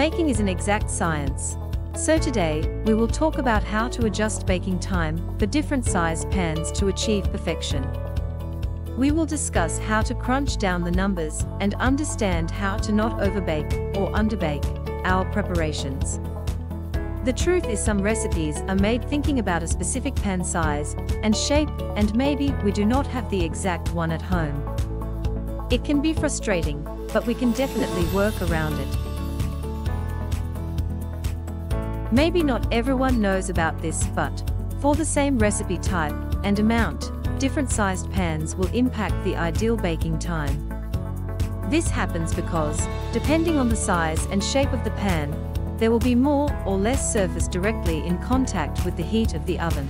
Baking is an exact science. So today, we will talk about how to adjust baking time for different size pans to achieve perfection. We will discuss how to crunch down the numbers and understand how to not overbake or underbake our preparations. The truth is some recipes are made thinking about a specific pan size and shape and maybe we do not have the exact one at home. It can be frustrating, but we can definitely work around it. Maybe not everyone knows about this, but for the same recipe type and amount, different sized pans will impact the ideal baking time. This happens because, depending on the size and shape of the pan, there will be more or less surface directly in contact with the heat of the oven.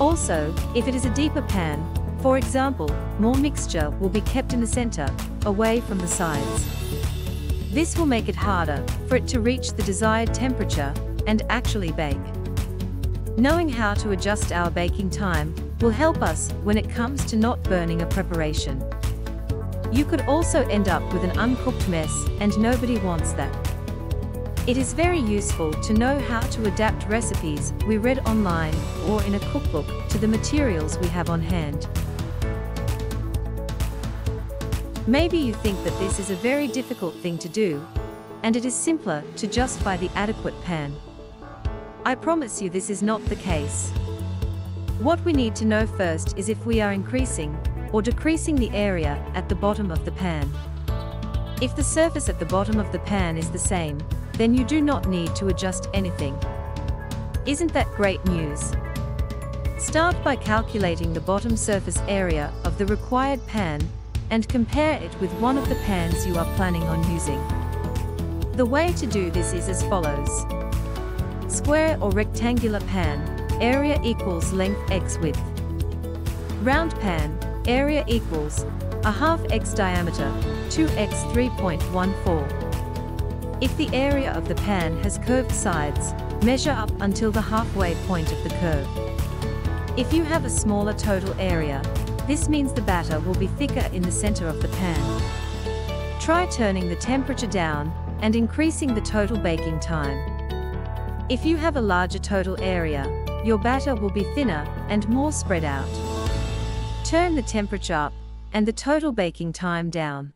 Also, if it is a deeper pan, for example, more mixture will be kept in the center, away from the sides. This will make it harder for it to reach the desired temperature and actually bake. Knowing how to adjust our baking time will help us when it comes to not burning a preparation. You could also end up with an uncooked mess and nobody wants that. It is very useful to know how to adapt recipes we read online or in a cookbook to the materials we have on hand. Maybe you think that this is a very difficult thing to do, and it is simpler to just buy the adequate pan. I promise you this is not the case. What we need to know first is if we are increasing or decreasing the area at the bottom of the pan. If the surface at the bottom of the pan is the same, then you do not need to adjust anything. Isn't that great news? Start by calculating the bottom surface area of the required pan and compare it with one of the pans you are planning on using. The way to do this is as follows. Square or rectangular pan, area equals length x width. Round pan, area equals a half x diameter, 2x 3.14. If the area of the pan has curved sides, measure up until the halfway point of the curve. If you have a smaller total area, this means the batter will be thicker in the center of the pan. Try turning the temperature down and increasing the total baking time. If you have a larger total area, your batter will be thinner and more spread out. Turn the temperature up and the total baking time down.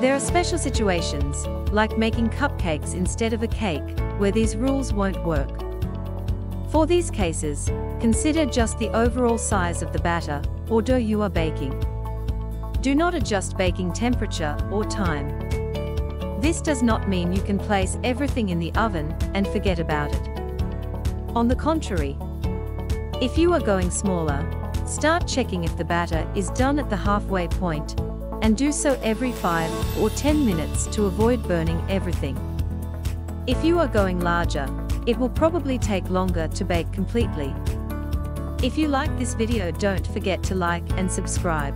There are special situations, like making cupcakes instead of a cake, where these rules won't work. For these cases, consider just the overall size of the batter or dough you are baking. Do not adjust baking temperature or time. This does not mean you can place everything in the oven and forget about it. On the contrary, if you are going smaller, start checking if the batter is done at the halfway point, and do so every 5 or 10 minutes to avoid burning everything. If you are going larger, it will probably take longer to bake completely. If you like this video don't forget to like and subscribe.